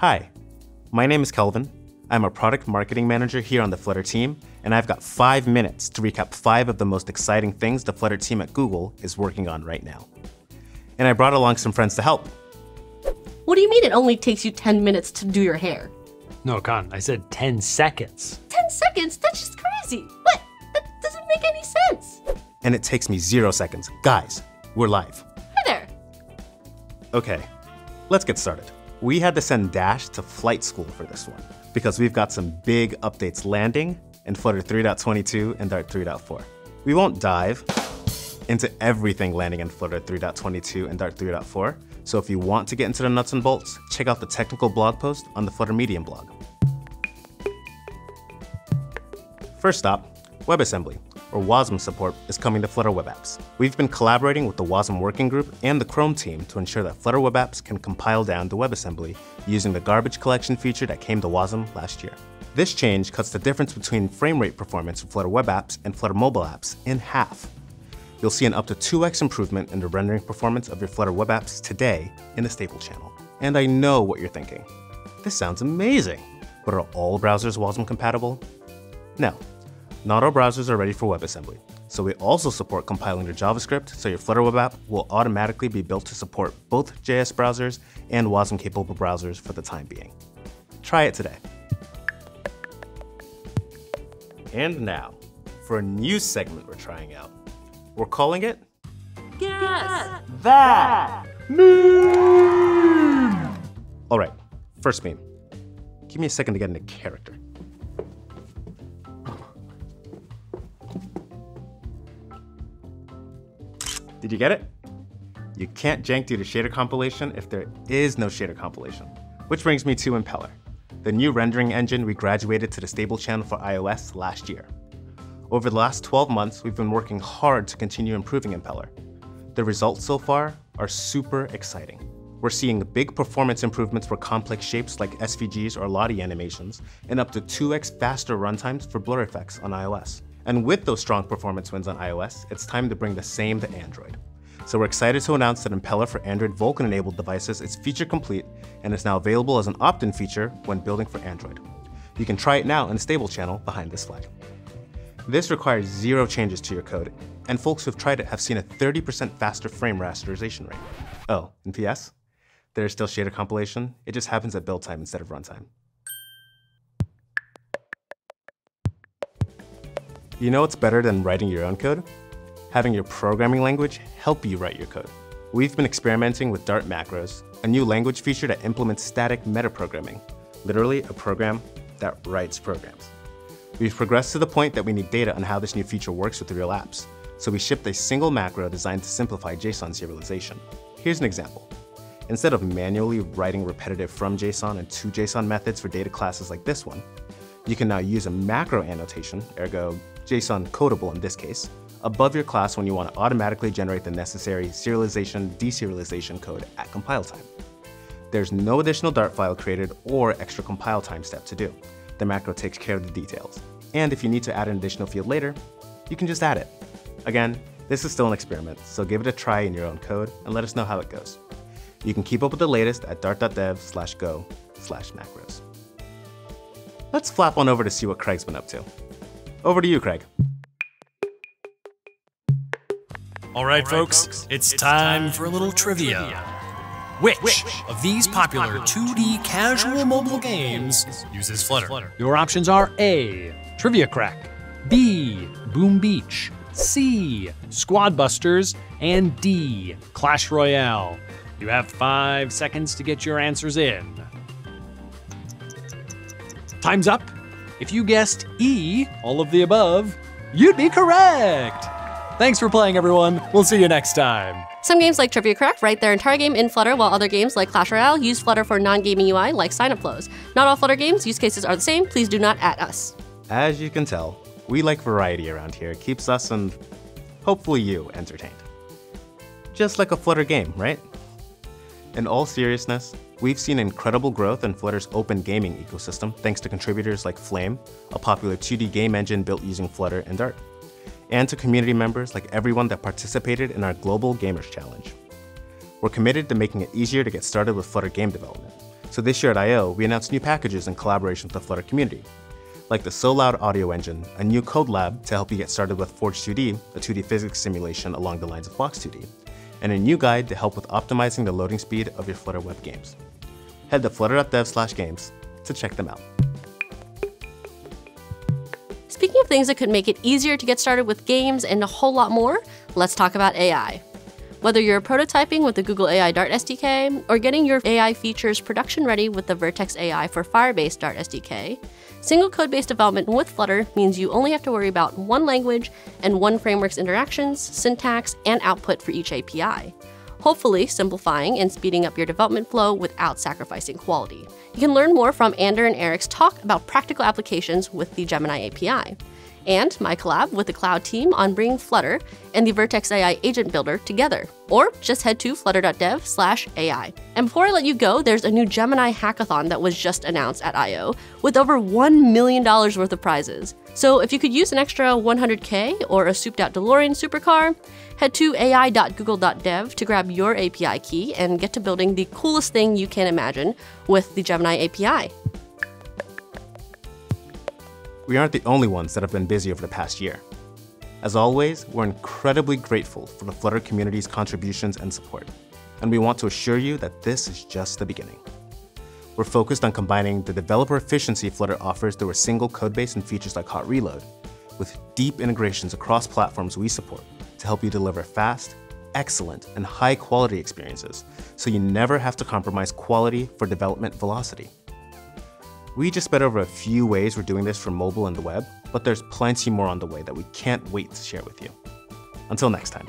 Hi, my name is Kelvin. I'm a product marketing manager here on the Flutter team, and I've got five minutes to recap five of the most exciting things the Flutter team at Google is working on right now. And I brought along some friends to help. What do you mean it only takes you 10 minutes to do your hair? No, Con, I said 10 seconds. 10 seconds? That's just crazy. What? That doesn't make any sense. And it takes me zero seconds. Guys, we're live. Hi there. Okay, let's get started. We had to send Dash to flight school for this one because we've got some big updates landing in Flutter 3.22 and Dart 3.4. We won't dive into everything landing in Flutter 3.22 and Dart 3.4, so if you want to get into the nuts and bolts, check out the technical blog post on the Flutter Medium blog. First stop, WebAssembly, or WASM support, is coming to Flutter Web Apps. We've been collaborating with the WASM Working Group and the Chrome team to ensure that Flutter Web Apps can compile down to WebAssembly using the garbage collection feature that came to WASM last year. This change cuts the difference between frame rate performance of Flutter Web Apps and Flutter mobile apps in half. You'll see an up to 2x improvement in the rendering performance of your Flutter web apps today in the stable channel. And I know what you're thinking. This sounds amazing, but are all browsers WASM compatible? No, not all browsers are ready for WebAssembly. So we also support compiling your JavaScript so your Flutter web app will automatically be built to support both JS browsers and WASM capable browsers for the time being. Try it today. And now, for a new segment we're trying out. We're calling it Guess. That Meme! Alright, first meme. Give me a second to get into character. Did you get it? You can't jank due to shader compilation if there is no shader compilation. Which brings me to Impeller, the new rendering engine we graduated to the stable channel for iOS last year. Over the last 12 months, we've been working hard to continue improving Impeller. The results so far are super exciting. We're seeing big performance improvements for complex shapes like SVGs or Lottie animations, and up to 2x faster runtimes for blur effects on iOS. And with those strong performance wins on iOS, it's time to bring the same to Android. So we're excited to announce that Impeller for Android Vulkan-enabled devices is feature complete and is now available as an opt-in feature when building for Android. You can try it now in the stable channel behind this flag. This requires zero changes to your code, and folks who've tried it have seen a 30% faster frame rasterization rate. Oh, and PS, there's still shader compilation, it just happens at build time instead of runtime. You know what's better than writing your own code? Having your programming language help you write your code. We've been experimenting with Dart macros, a new language feature that implements static metaprogramming, literally a program that writes programs. We've progressed to the point that we need data on how this new feature works with real apps, so we shipped a single macro designed to simplify JSON serialization. Here's an example. Instead of manually writing repetitive from JSON and to JSON methods for data classes like this one, you can now use a macro annotation, ergo JSON codable in this case, above your class when you want to automatically generate the necessary serialization deserialization code at compile time. There's no additional Dart file created or extra compile time step to do. The macro takes care of the details. And if you need to add an additional field later, you can just add it. Again, this is still an experiment, so give it a try in your own code and let us know how it goes. You can keep up with the latest at dart.dev slash go slash macros. Let's flap on over to see what Craig's been up to. Over to you, Craig. All right, folks, it's time for a little trivia. Which of these popular 2D casual mobile games uses Flutter? Your options are A. Trivia Crack, B. Boom Beach, C. Squad Busters, and D. Clash Royale. You have five seconds to get your answers in. Time's up. If you guessed E, all of the above, you'd be correct. Thanks for playing, everyone. We'll see you next time. Some games like Trivia Crack write their entire game in Flutter, while other games like Clash Royale use Flutter for non-gaming UI like sign-up flows. Not all Flutter games use cases are the same. Please do not at us. As you can tell, we like variety around here. It keeps us and hopefully you entertained. Just like a Flutter game, right? In all seriousness, we've seen incredible growth in Flutter's open gaming ecosystem thanks to contributors like Flame, a popular 2D game engine built using Flutter and Dart, and to community members like everyone that participated in our Global Gamers Challenge. We're committed to making it easier to get started with Flutter game development, So this year at I.O., we announced new packages in collaboration with the Flutter community, like the SoLoud audio engine, a new code lab to help you get started with Forge 2D, a 2D physics simulation along the lines of Box 2D, and a new guide to help with optimizing the loading speed of your Flutter web games. Head to flutter.dev slash games to check them out. Speaking of things that could make it easier to get started with games and a whole lot more, let's talk about AI. Whether you're prototyping with the Google AI Dart SDK or getting your AI features production ready with the Vertex AI for Firebase Dart SDK, single codebase development with Flutter means you only have to worry about one language and one framework's interactions, syntax, and output for each API hopefully simplifying and speeding up your development flow without sacrificing quality. You can learn more from Ander and Eric's talk about practical applications with the Gemini API and my collab with the Cloud team on bringing Flutter and the Vertex AI Agent Builder together. Or just head to flutter.dev slash AI. And before I let you go, there's a new Gemini hackathon that was just announced at I.O. with over $1 million worth of prizes. So if you could use an extra 100K or a souped out DeLorean supercar, head to ai.google.dev to grab your API key and get to building the coolest thing you can imagine with the Gemini API. We aren't the only ones that have been busy over the past year. As always, we're incredibly grateful for the Flutter community's contributions and support, and we want to assure you that this is just the beginning. We're focused on combining the developer efficiency Flutter offers through a single codebase and features like Hot Reload, with deep integrations across platforms we support to help you deliver fast, excellent, and high quality experiences so you never have to compromise quality for development velocity. We just sped over a few ways we're doing this for mobile and the web, but there's plenty more on the way that we can't wait to share with you. Until next time.